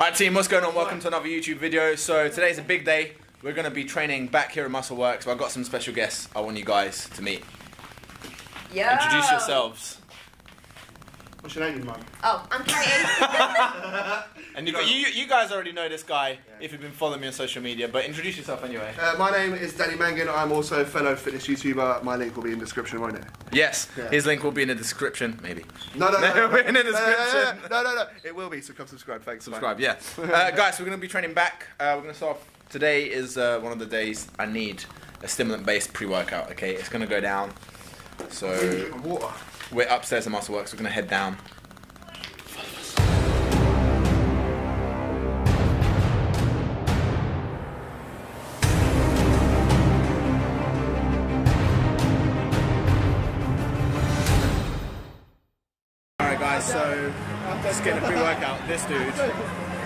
Alright team, what's going on? Welcome to another YouTube video. So today's a big day. We're going to be training back here at Muscleworks. So I've got some special guests I want you guys to meet. Yeah. Introduce yourselves. What's your name, Mum? Oh, I'm Katie. And you, you, you guys already know this guy if you've been following me on social media, but introduce yourself anyway. Uh, my name is Danny Mangan. I'm also a fellow fitness YouTuber. My link will be in the description, won't it? Yes, Yeah. his link will be in the description, maybe. No, no, no. No, in the No, no, description. No, no, no. It will be, so come subscribe. Thanks. Subscribe, yeah. Uh, guys, we're going to be training back. Uh, we're going to start off. Today is uh, one of the days I need a stimulant-based pre-workout, okay? It's going to go down. So we're upstairs at Muscleworks. We're going to head down. Alright guys, so just getting a pre-workout. This dude,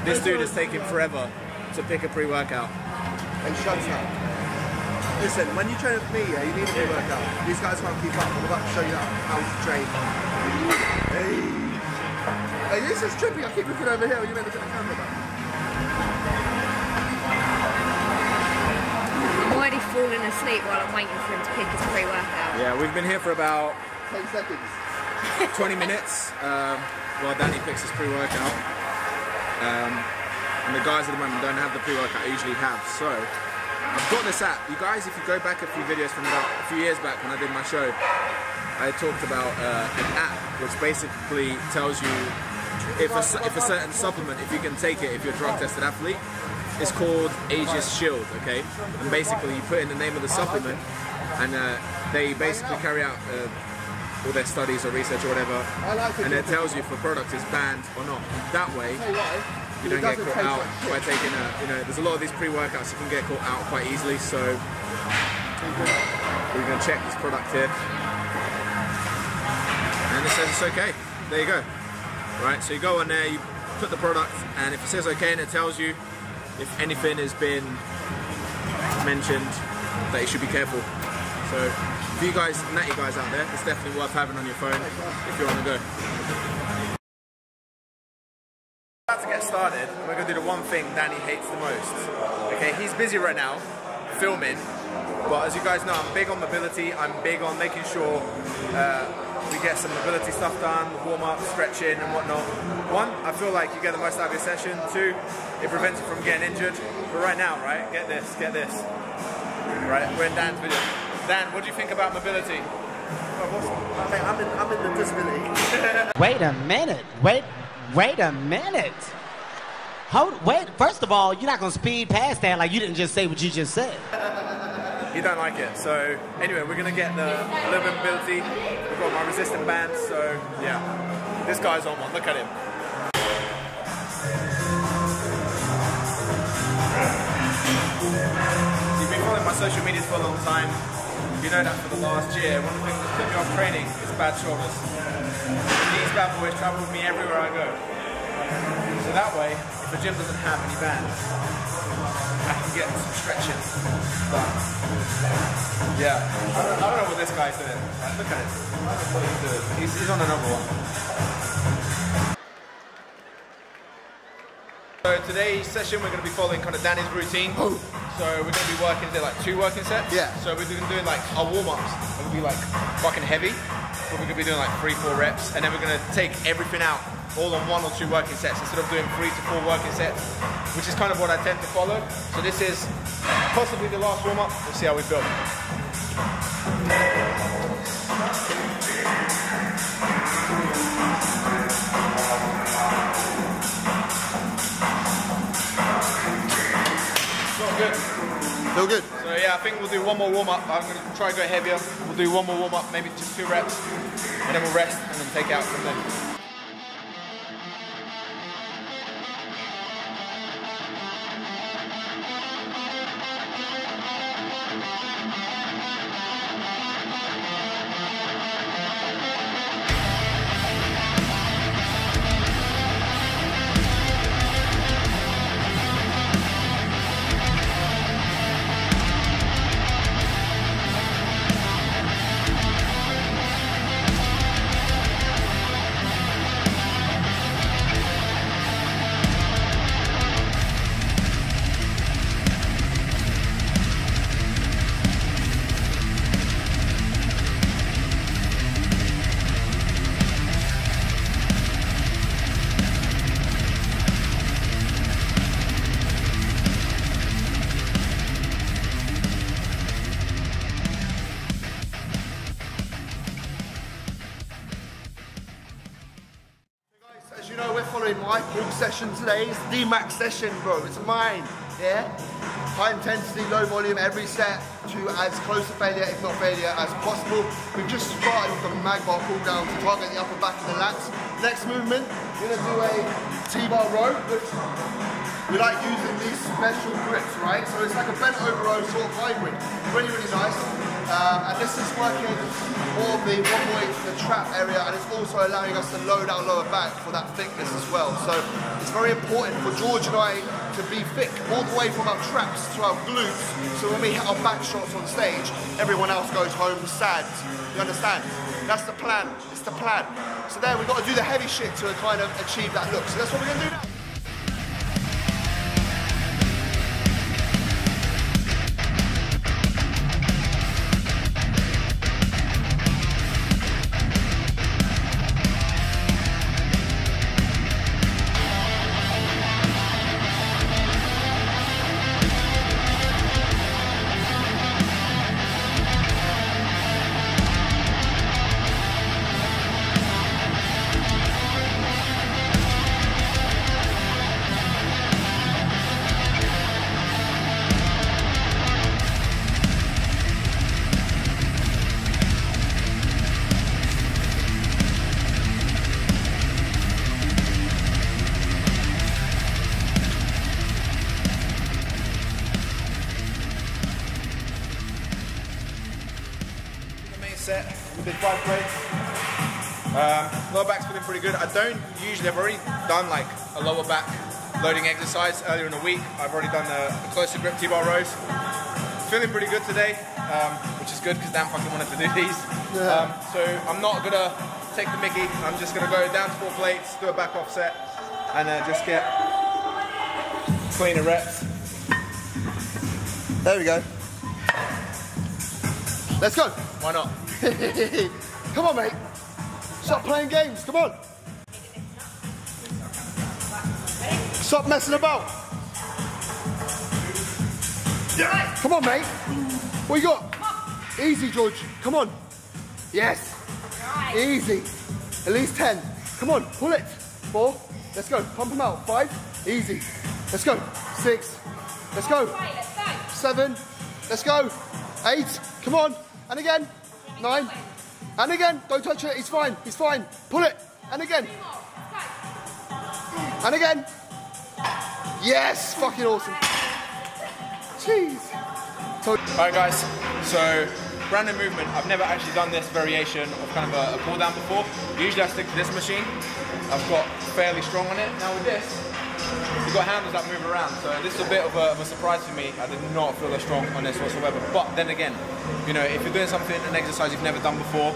this dude is taking forever to pick a pre-workout. And shut up. Listen, when you train with me, yeah, you need a good workout. These guys can't keep up. I'm about to show you how to train. Hey. Hey, this is trippy. I keep looking over here. You meant to look at the camera back. I'm already falling asleep while I'm waiting for him to pick his pre-workout. Yeah, we've been here for about 10 seconds. 20 minutes um, while Danny picks his pre-workout. Um, and the guys at the moment don't have the pre-workout I usually have. So I've got this app. You guys, if you go back a few videos from about a few years back when I did my show, I talked about uh, an app which basically tells you if a, if a certain supplement, if you can take it, if you're a drug tested athlete, it's called Aegis Shield, okay? And basically you put in the name of the supplement and uh, they basically carry out uh, all their studies or research or whatever I like it. and it tells you if a product is banned or not. That way? You don't get caught out like by taking a, you know, there's a lot of these pre-workouts you can get caught out quite easily, so we're going to check this product here. And it says it's okay. There you go. Right, so you go on there, you put the product, and if it says okay and it tells you if anything has been mentioned, that you should be careful. So, for you guys, natty guys out there, it's definitely worth having on your phone if you're on the go. Started, we're going to do the one thing Danny hates the most. Okay, he's busy right now, filming, but as you guys know, I'm big on mobility. I'm big on making sure uh, we get some mobility stuff done, warm up, stretching, and whatnot. One, I feel like you get the most out of your session. Two, it prevents you from getting injured. But right now, right, get this, get this. Right, we're in Dan's video. Dan, what do you think about mobility? Hey, I'm in, I'm in the disability. Wait a minute. Wait, wait a minute. Hold, wait. First of all, you're not gonna speed past that like you didn't just say what you just said. You don't like it. So anyway, we're gonna get the a mobility we've got my resistant bands, so yeah. This guy's on one. Look at him. You've been following my social medias for a long time. You know that for the last year, one of the things that put me off training is bad shoulders. These bad boys travel with me everywhere I go. So that way, the gym doesn't have any bands, I can get some stretching done. Yeah. I don't, I don't know what this guy's doing. Like, look at it. I don't know what he's doing. He's, he's on another one. So today's session we're going to be following kind of Danny's routine. Oh. So we're going to be working there like two working sets. Yeah. So we're going to be doing like our warm-ups. To be like fucking heavy. But we're going to be doing like three, four reps. And then we're going to take everything out all on one or two working sets instead of doing three to four working sets, which is kind of what I tend to follow. So this is possibly the last warm-up. We'll see how we feel. Good. Feel good? So yeah, I think we'll do one more warm up. I'm gonna try to go heavier. We'll do one more warm up, maybe just two reps, and then we'll rest and then take out from there. Special session today. It's D-Max session, bro. It's mine. Yeah? High intensity, low volume, every set to as close to failure, if not failure, as possible. We've just started with the mag bar pull down to target the upper back of the lats. Next movement, we're gonna do a T-bar row, we like using these special grips, right? So it's like a bent over row sort of hybrid. Really, really nice. Um, and this is working of the one way to the trap area and it's also allowing us to load our lower back for that thickness as well. So it's very important for George and I to be thick all the way from our traps to our glutes so when we hit our back shots on stage, everyone else goes home sad. You understand? That's the plan. It's the plan. So there we've got to do the heavy shit to kind of achieve that look. So that's what we're going to do now. Set. We did five plates. Um, lower back's feeling pretty good. I don't usually, I've already done like a lower back loading exercise earlier in the week. I've already done the, the closer grip T-bar rows. Feeling pretty good today, um, which is good because Dan fucking wanted to do these. Um, so I'm not gonna take the Mickey. I'm just gonna go down to four plates, do a back off set, and uh, just get cleaner reps. There we go. Let's go. Why not? Come on, mate. Stop playing games. Come on. Stop messing about. Come on, mate. What you got? Easy, George. Come on. Yes. Easy. At least 10. Come on, pull it. Four. Let's go. Pump them out. Five. Easy. Let's go. Six. Let's go. Seven. Let's go. Eight. Come on. And again. Nine. And again. Don't touch it. He's fine. He's fine. Pull it. And again. And again. Yes. Fucking awesome. Jeez. Alright guys, so random movement. I've never actually done this variation of kind of a, a pull down before. Usually I stick to this machine. I've got fairly strong on it. Now with this, you've got handles that move around. So this is a bit of a, of a surprise for me. I did not feel as strong on this whatsoever. But then again, you know, if you're doing something, an exercise you've never done before,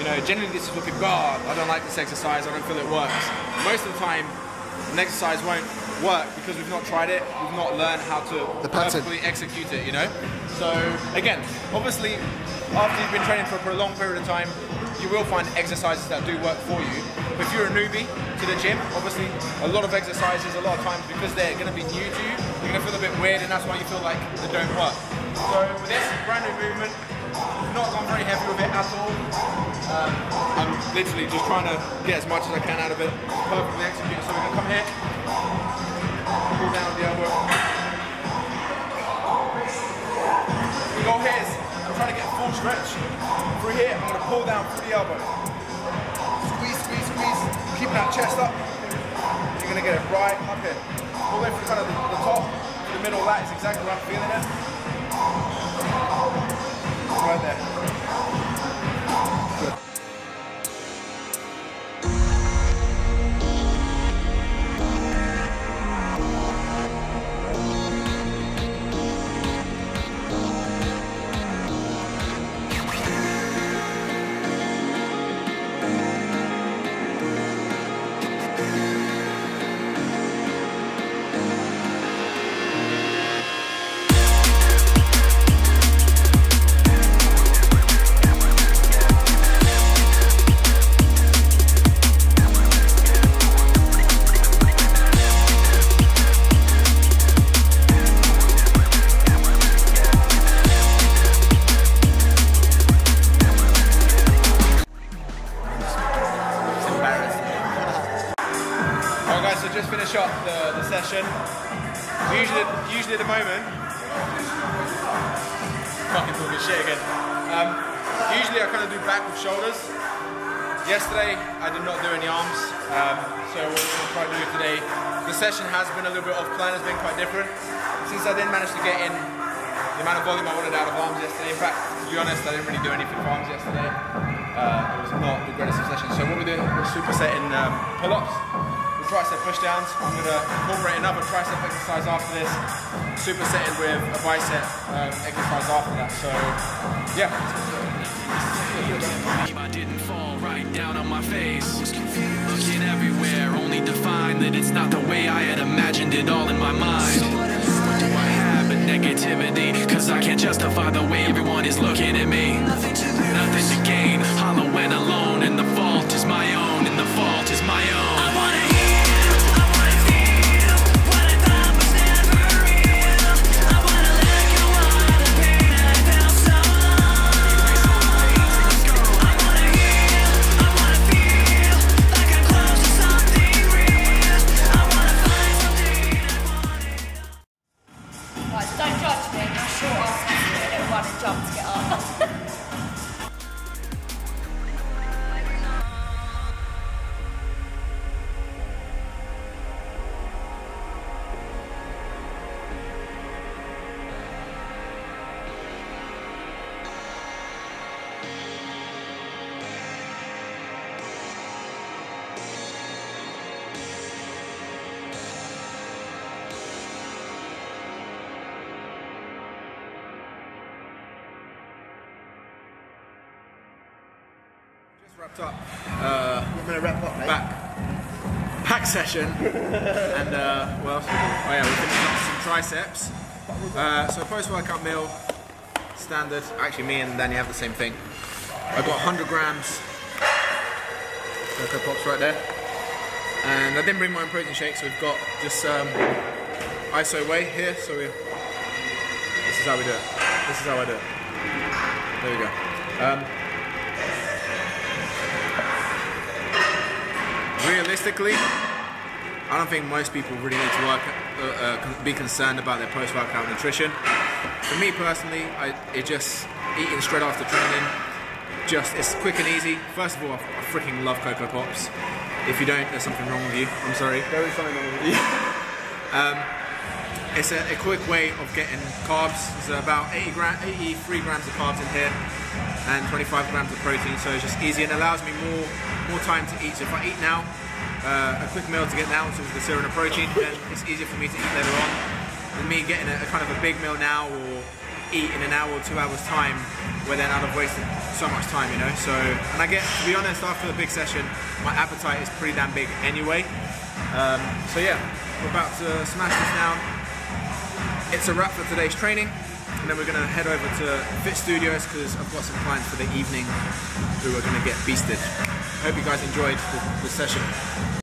you know, generally this is what people go, oh, I don't like this exercise, I don't feel it works. Most of the time, an exercise won't work because we've not tried it, we've not learned how to The pattern. perfectly execute it, you know? So, again, obviously, after you've been training for a prolonged period of time, you will find exercises that do work for you. But if you're a newbie to the gym, obviously, a lot of exercises, a lot of times, because they're going to be new to you, you're going to feel a bit weird, and that's why you feel like they don't work. So, with this brand new movement, I've not gone very heavy with it at all. Um, I'm literally just trying to get as much as I can out of it, perfectly execute. So we're going to come here, pull down the elbow. We go here. I'm trying to get full stretch. Through here, I'm going to pull down through the elbow. Squeeze, squeeze, squeeze. Keep that chest up. You're going to get it right up here. All the way from kind of the, the top to the middle. That is exactly where I'm feeling it. Session. Usually, usually at the moment, fucking talking shit again. Um, usually I kind of do back with shoulders. Yesterday I did not do any arms, um, so what we're gonna try to do today. The session has been a little bit off plan, has been quite different. Since I didn't manage to get in the amount of volume I wanted out of arms yesterday. In fact, to be honest, I didn't really do anything for arms yesterday. Uh, it was not the greatest of sessions. So what we're doing, we're supersetting um, pull-ups tricep pushdowns. I'm gonna incorporate another tricep exercise after this, supersetting with a bicep um, exercise after that. So yeah. I didn't fall right down on my face. Looking everywhere, only to find that it's not the way I had imagined it all in my mind. Do I have negativity? Cause I can't justify the way everyone is looking at me. Nothing to gain, hollow Right, don't judge me. I'm short ass a little run and jump to get up. wrapped up. Uh, I'm gonna wrap up, mate. back Pack session. And uh, well oh yeah we finished up some triceps. Uh, so post workout meal standard. Actually me and Danny have the same thing. I've got 100 grams Cocoa Pops right there. And I didn't bring my own protein shake so we've got just um, ISO whey here. So we this is how we do it. This is how I do it. There we go. Um, realistically, I don't think most people really need to work, uh, uh, be concerned about their post-workout nutrition. For me personally, I, it just eating straight after training, just it's quick and easy. First of all, I, I freaking love Cocoa Pops. If you don't, there's something wrong with you. I'm sorry. Very funny, man. It's a, a quick way of getting carbs. There's about 80 gra- 83 grams of carbs in here and 25 grams of protein, so it's just easy and allows me more more time to eat. So if I eat now, uh, a quick meal to get down to the serum of protein, then it's easier for me to eat later on. Than me getting a, a kind of a big meal now or eat in an hour or two hours time, where then I'd have wasted so much time, you know. So, and I get to be honest, after the big session, my appetite is pretty damn big anyway. Um, so yeah, we're about to smash this down it's a wrap for today's training and then we're going to head over to Fit Studios because I've got some clients for the evening who are going to get beasted. Hope you guys enjoyed the, the session.